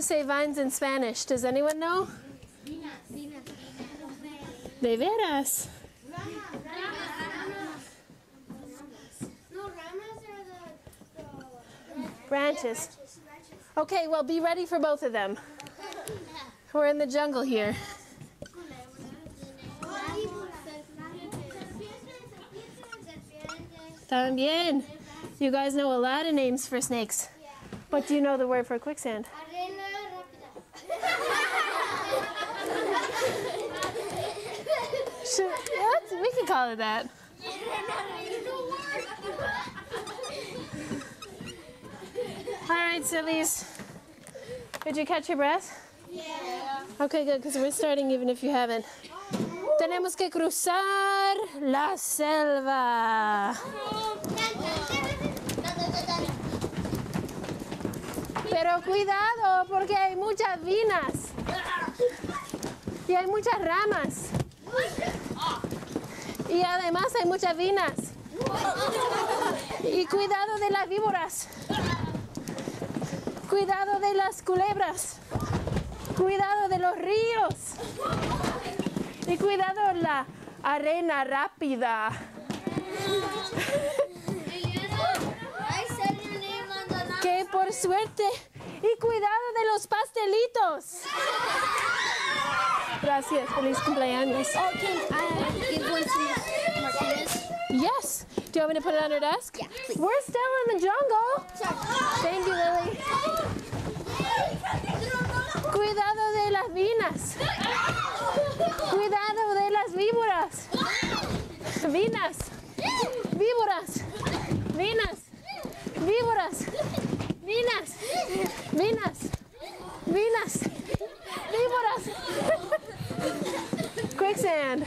vines in Spanish? Does anyone know? De veras. Branches. Okay, well, be ready for both of them. We're in the jungle here. También. You guys know a lot of names for snakes. But do you know the word for quicksand? Sure, yeah, we can call it that. All right, sillies. Did you catch your breath? Yeah. Okay, good, because we're starting even if you haven't. Tenemos que cruzar la selva. Oh, Pero cuidado, porque hay muchas vinas. Y hay muchas ramas. Y además hay muchas vinas. Y cuidado de las víboras. Cuidado de las culebras. Cuidado de los ríos. Y cuidado la arena rápida. Por suerte. Y cuidado de los pastelitos. Gracias. Feliz cumpleaños. Oh, can I give one to Miss Martinez? Yes. Do you want me to put it on her desk? Yeah, please. We're still in the jungle. Thank you, Lily. Cuidado de las vinas. Cuidado de las víboras. Vinas. Víboras. Vinas. Víboras. Vinas. Vinas. Vinas. Víboras. Quicksand.